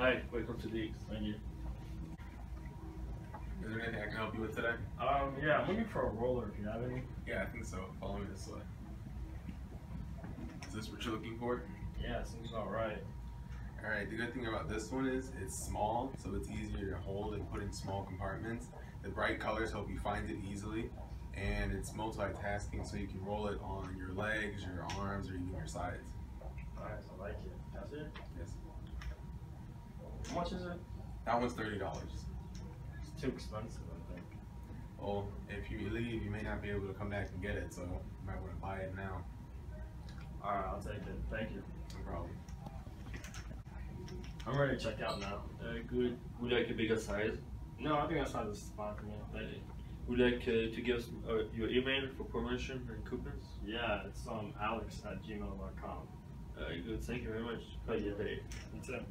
Hi, welcome to Diggs. Thank you. Is there anything I can help you with today? Um, yeah, I'm looking for a roller if you have any. Yeah, I think so. Follow me this way. Is this what you're looking for? Yeah, seems about right. Alright, the good thing about this one is it's small, so it's easier to hold and put in small compartments. The bright colors help you find it easily, and it's multitasking, so you can roll it on your legs, your arms, or even your sides. Nice, I like it. That's it? Yes. How much is it? That one's $30. It's too expensive, I think. Well, if you leave, you may not be able to come back and get it, so you might want to buy it now. Alright, I'll take it. Thank you. No problem. I'm ready to check out now. Uh, good. Would you like a bigger size? No, I think that size is fine for me. Uh, would you like uh, to give us uh, your email for promotion and coupons? Yeah, it's um alex at gmail.com. Uh, good. Thank you very much. Have a good day. That's it.